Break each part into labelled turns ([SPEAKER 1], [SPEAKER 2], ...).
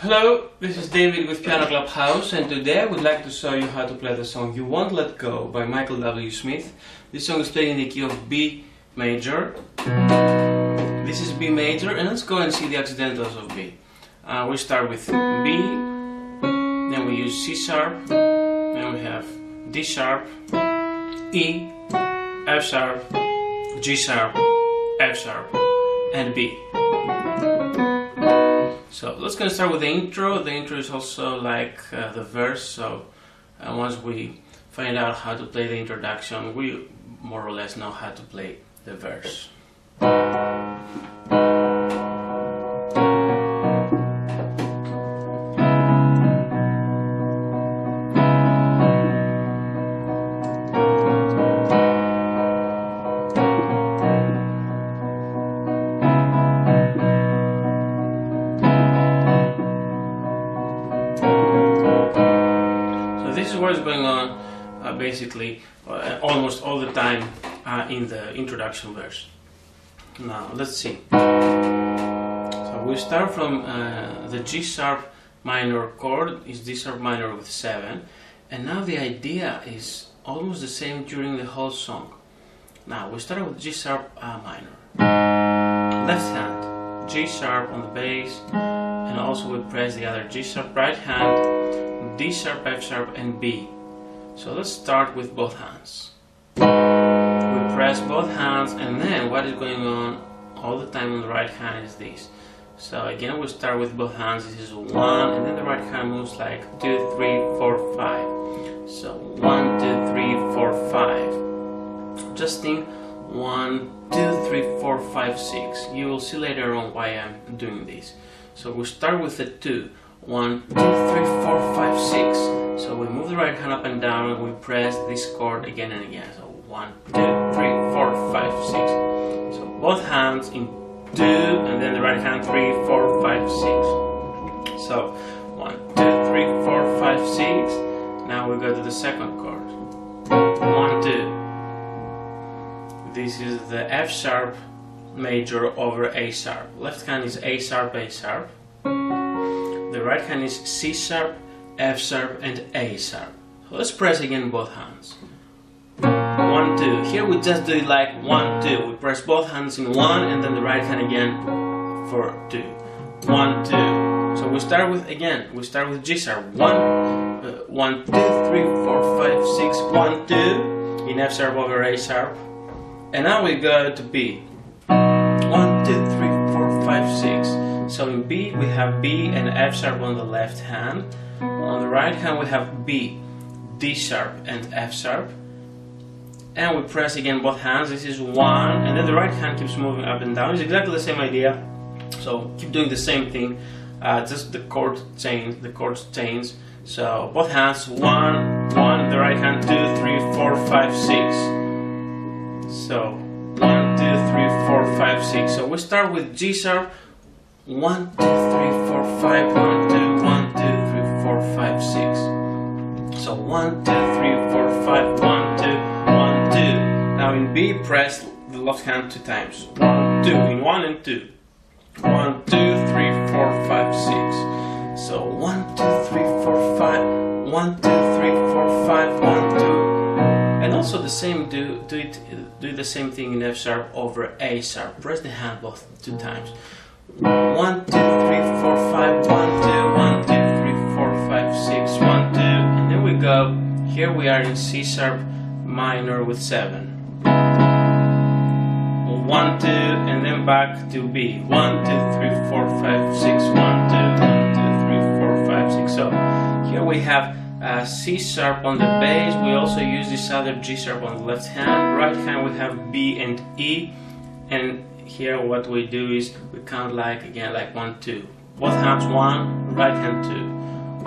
[SPEAKER 1] Hello, this is David with Piano Club House and today I would like to show you how to play the song You Won't Let Go by Michael W. Smith. This song is played in the key of B major. This is B major and let's go and see the accidentals of B. Uh, we start with B, then we use C sharp, then we have D sharp, E, F sharp, G sharp, F sharp, and B. So let's go start with the intro. The intro is also like uh, the verse, so uh, once we find out how to play the introduction, we more or less know how to play the verse. Uh, almost all the time uh, in the introduction verse. Now let's see. So we start from uh, the G sharp minor chord is D sharp minor with 7 and now the idea is almost the same during the whole song. Now we start with G sharp uh, minor. Left hand, G sharp on the bass and also we press the other G sharp right hand, D sharp, F sharp and B. So let's start with both hands. We press both hands and then what is going on all the time on the right hand is this. So again we start with both hands, this is one and then the right hand moves like two, three, four, five. So one, two, three, four, five. Just think one, two, three, four, five, six. You will see later on why I'm doing this. So we start with the two. One, two, three, four, five, six. So we move the right hand up and down and we press this chord again and again. So one, two, three, four, five, six. So both hands in two and then the right hand three, four, five, six. So one, two, three, four, five, six. Now we go to the second chord. One, two. This is the F sharp major over A sharp. Left hand is A sharp, A sharp. The right hand is C sharp, F sharp, and A sharp. So let's press again both hands. One, two. Here we just do it like one, two. We press both hands in one and then the right hand again for two. One, two. So we start with again. We start with G sharp. One, uh, one, two, three, four, five, six. One, two in F sharp over A sharp. And now we go to B. One, two, three, four, five, six. So in B we have B and F sharp on the left hand. On the right hand we have B, D sharp and F sharp. And we press again both hands. This is one, and then the right hand keeps moving up and down. It's exactly the same idea. So keep doing the same thing. Uh, just the chord change, the chords change. So both hands, one, one. The right hand, two, three, four, five, six. So one, two, three, four, five, six. So we start with G sharp. One, two, three, four, five. One, two, one, two, three, four, five, six. So one, two, three, four, five. One, two, one, two. Now in B, press the left hand two times. One, two, in one and two. One, two, three, four, five, six. So one, two, three, four, five. One, two, three, four, five. One, two. And also the same do do it do the same thing in F sharp over A sharp. Press the hand both two times. One, two, three, four, five. One, two, one, two, three, four, five, six. One, two, and then we go. Here we are in C sharp minor with seven. One, two, and then back to B. One, two, three, four, five, six. One, two, one, two, three, four, five, six. So here we have uh, C sharp on the bass. We also use this other G sharp on the left hand. Right hand we have B and E. And here what we do is we count like again like one, two. Both hands one, right hand two.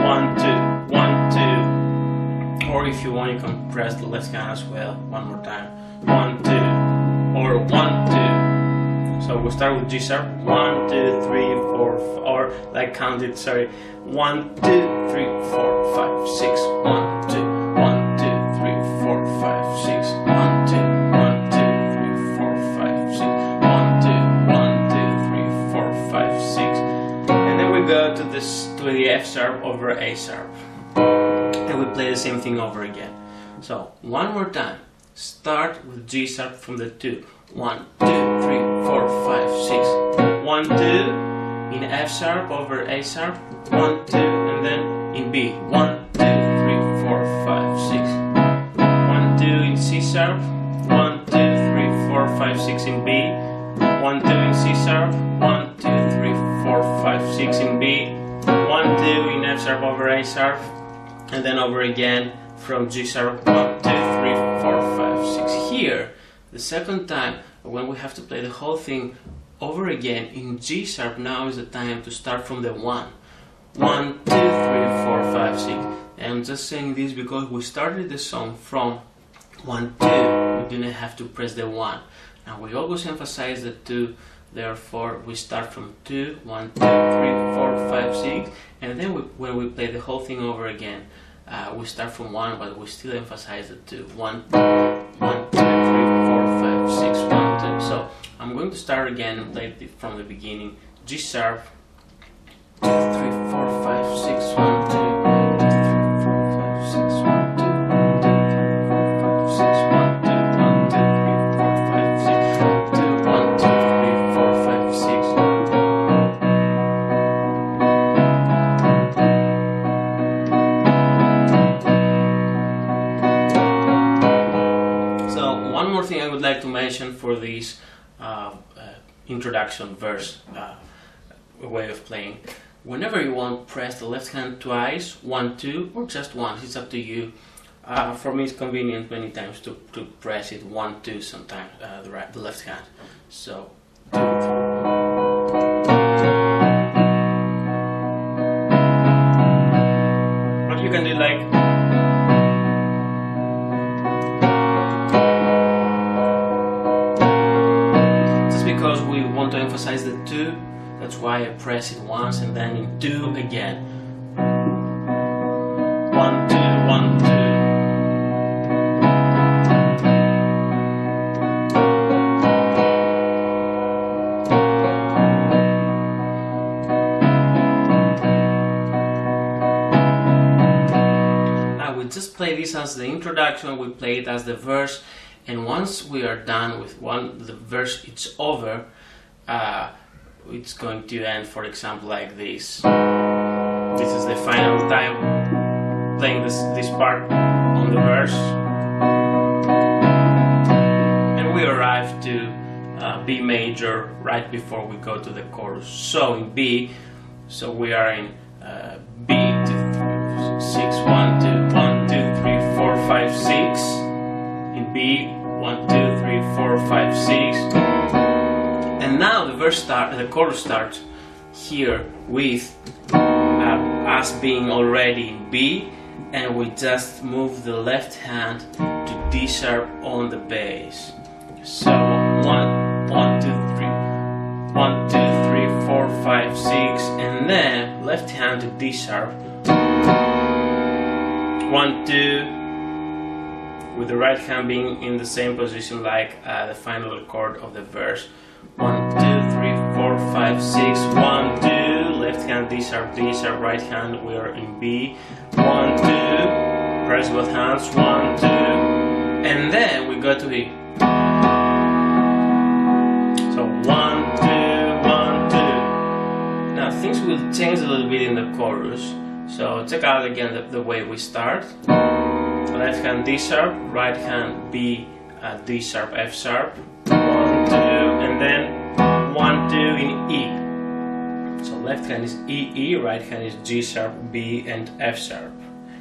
[SPEAKER 1] One, two, one, two. Or if you want you can press the left hand as well. One more time. One, two. Or one, two. So we start with G sharp. One, two, three, four, or like count it, sorry. One, two, three, four, five, six. One, to the F sharp over A sharp, and we play the same thing over again. So one more time. Start with G sharp from the two. One, two, three, four, five, six. One, two in F sharp over A sharp. One, two, and then in B. One, two, three, four, five, six. One, two in C sharp. One, two, three, four, five, six in B. One, two in C sharp. One, sharp over A sharp. And then over again from G sharp. One, two, three, four, five, six. Here, the second time, when we have to play the whole thing over again in G sharp, now is the time to start from the one. One, two, three, four, five, six. And I'm just saying this because we started the song from one, two. We didn't have to press the one. Now we always emphasize the two, therefore we start from two, one, two, three, four, five, six, and then we, when we play the whole thing over again, uh, we start from one, but we still emphasize the two. One, one, two, three, four, five, six, one, two. So I'm going to start again and play from the beginning. G sharp, two, three, four, five, six, one, introduction verse uh, way of playing. Whenever you want, press the left hand twice, one, two, or just once. It's up to you. Uh, for me, it's convenient many times to, to press it one, two, sometimes uh, the right, the left hand. So. But you can do like why I press it once and then in two again. One two one two. Just play this as the introduction we play it as the verse and once we are done with one the verse it's over uh, it's going to end for example like this this is the final time playing this this part on the verse and we arrive to uh, B major right before we go to the chorus so in B so we are in uh, B three, six, one, two, one, two, three, four, five, six. In B, one, two, three, four, five, six. And now the verse start, the chorus starts here with uh, us being already in B, and we just move the left hand to D sharp on the bass. So one, one, two, three, one, two, three, four, five, six, and then left hand to D sharp. One, two, with the right hand being in the same position like uh, the final chord of the verse. One, two, three, four, five, six. One, two, left hand D sharp, D sharp, right hand. We are in B. One, two, press both hands. One, two, and then we go to E. So one, two, one, two. Now things will change a little bit in the chorus. So check out again the, the way we start. Left hand D sharp, right hand B, uh, D sharp, F sharp. And then one, two in E. So left hand is E, E, right hand is G sharp, B, and F sharp.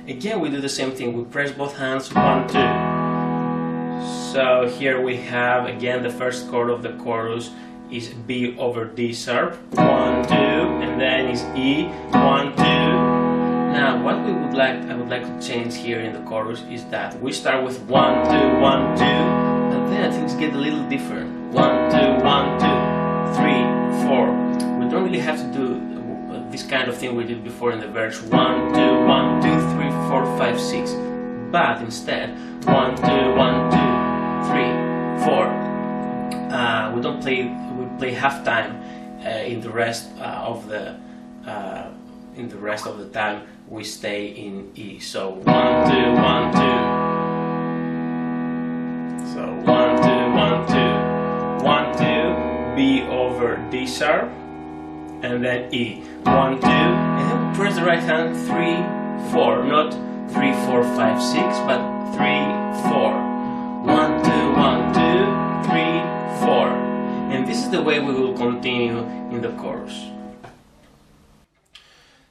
[SPEAKER 1] Again, we do the same thing. We press both hands, one, two. So here we have again the first chord of the chorus is B over D sharp, one, two, and then is E, one, two. Now, what we would like, I would like to change here in the chorus is that we start with one, two, one, two, and then things get a little different. One, two, one, two, three, four. We don't really have to do uh, this kind of thing we did before in the verse. One, two, one, two, three, four, five, six. But instead, one, two, one, two, three, four. Uh, we don't play. We play half time uh, in the rest uh, of the uh, in the rest of the time we stay in E. So one two one two. So one two one over D sharp and then E. One two and press the right hand three four not three four five six but three four. One two one two three four and this is the way we will continue in the chorus.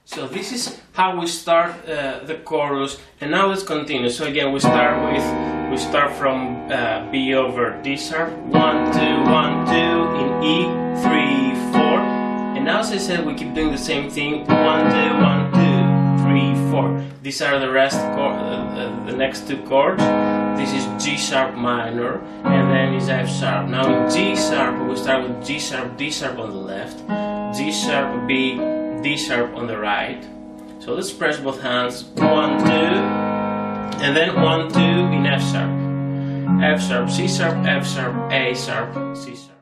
[SPEAKER 1] So this is how we start uh, the chorus, and now let's continue. So again, we start with we start from uh, B over D sharp, one two one two in E, three four, and now as I said, we keep doing the same thing, one two one two three four. These are the rest chord, uh, the next two chords. This is G sharp minor, and then is F sharp. Now in G sharp, we start with G sharp, D sharp on the left, G sharp, B. D sharp on the right. So let's press both hands. One, two, and then one, two in F sharp. F sharp, C sharp, F sharp, A sharp, C sharp.